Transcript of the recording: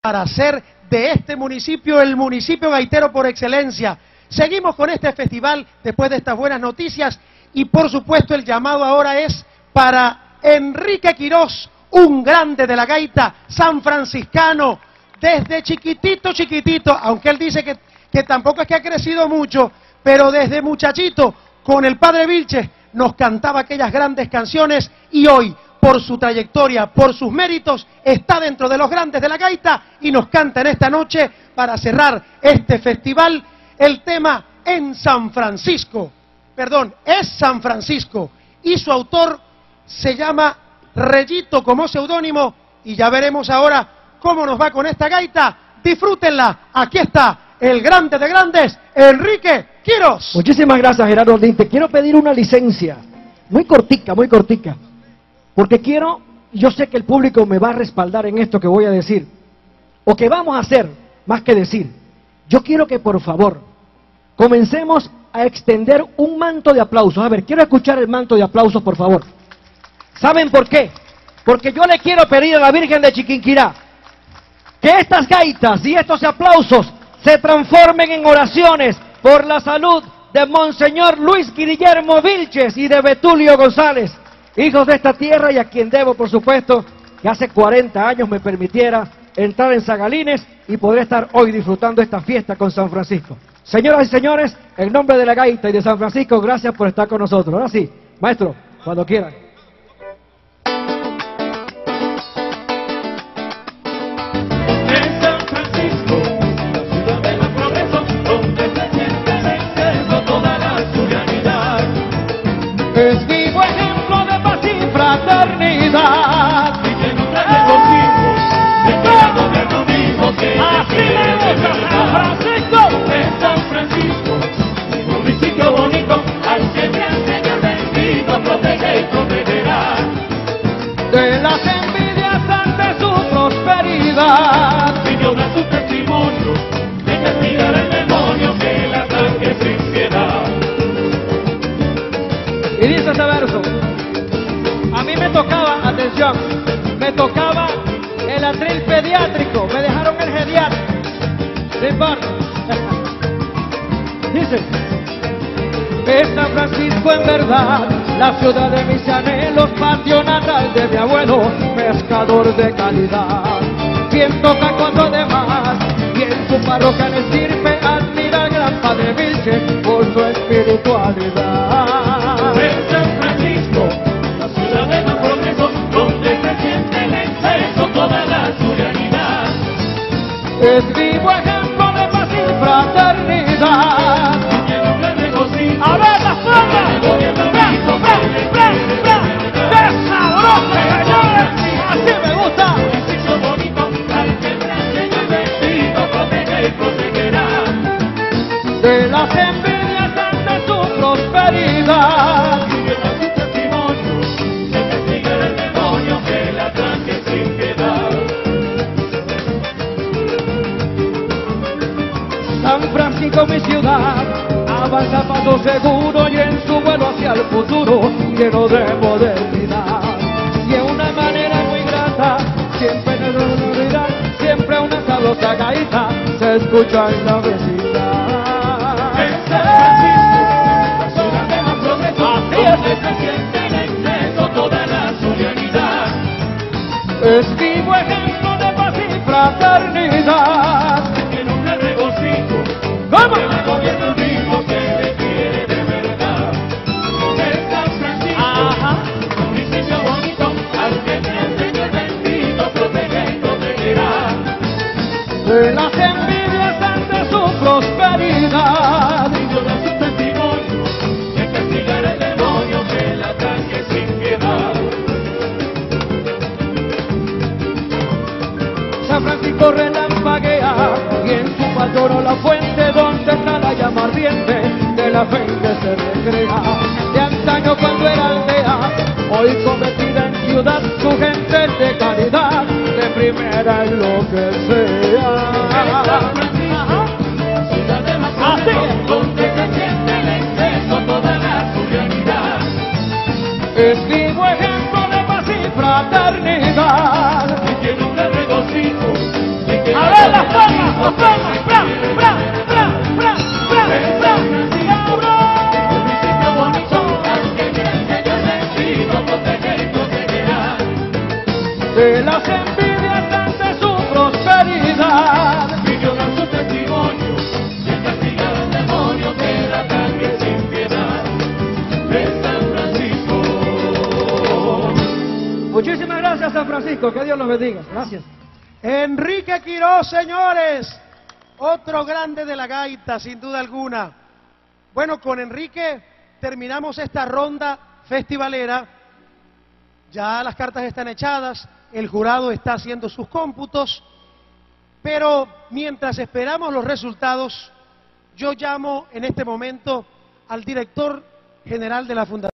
para hacer de este municipio el municipio gaitero por excelencia. Seguimos con este festival después de estas buenas noticias y por supuesto el llamado ahora es para Enrique Quirós, un grande de la gaita san franciscano, desde chiquitito, chiquitito, aunque él dice que, que tampoco es que ha crecido mucho, pero desde muchachito con el padre Vilches nos cantaba aquellas grandes canciones y hoy por su trayectoria, por sus méritos, está dentro de los grandes de la gaita y nos canta en esta noche para cerrar este festival el tema En San Francisco. Perdón, es San Francisco y su autor se llama Reyito como seudónimo y ya veremos ahora cómo nos va con esta gaita. Disfrútenla, aquí está el grande de grandes, Enrique Quiros. Muchísimas gracias Gerardo Te Quiero pedir una licencia, muy cortica, muy cortica. Porque quiero, yo sé que el público me va a respaldar en esto que voy a decir, o que vamos a hacer, más que decir. Yo quiero que por favor comencemos a extender un manto de aplausos. A ver, quiero escuchar el manto de aplausos, por favor. ¿Saben por qué? Porque yo le quiero pedir a la Virgen de Chiquinquirá que estas gaitas y estos aplausos se transformen en oraciones por la salud de Monseñor Luis Guillermo Vilches y de Betulio González hijos de esta tierra y a quien debo, por supuesto, que hace 40 años me permitiera entrar en Zagalines y poder estar hoy disfrutando esta fiesta con San Francisco. Señoras y señores, en nombre de la Gaita y de San Francisco, gracias por estar con nosotros. Ahora sí, maestro, cuando quieran. Ese verso, a mí me tocaba, atención, me tocaba el atril pediátrico, me dejaron el geriátrico, sin Dice, es San Francisco en verdad, la ciudad de mis anhelos, patio natal de mi abuelo, pescador de calidad. Quien toca con los demás, y en su parroquia le sirve, admira al gran Padre Vilche por su espiritualidad. Es vivo ejemplo de paz y fraternidad. A ver la palmas. ¡Qué sabroso, señores! Así me gusta. De las envidias su prosperidad. Mi ciudad avanza paso seguro y en su vuelo hacia el futuro lleno de modernidad y en una manera muy grata siempre en el unidad siempre una sabrosa gaita se escucha en la protegerá. De las envidias ante su prosperidad. Y yo su testimonio, que castigará el demonio que la ataque sin piedad. San Francisco relampaguea y en su la fuente de la fe que se recrea. De antaño cuando era aldea, hoy convertida en ciudad, su gente de calidad, de primera en lo que sea. Ciudad de donde se siente el exceso, toda la realidad. Es vivo ejemplo de paz y fraternidad. Y tiene un regocijo de que Bra, bra, De las envidias ante su prosperidad. Vivió dar su testimonio, de castigar al demonio que la ataque sin piedad. De San Francisco. Muchísimas gracias, San Francisco. Que Dios los bendiga. Gracias. Enrique Quiroz, señores. Otro grande de la gaita, sin duda alguna. Bueno, con Enrique terminamos esta ronda festivalera. Ya las cartas están echadas, el jurado está haciendo sus cómputos, pero mientras esperamos los resultados, yo llamo en este momento al director general de la Fundación.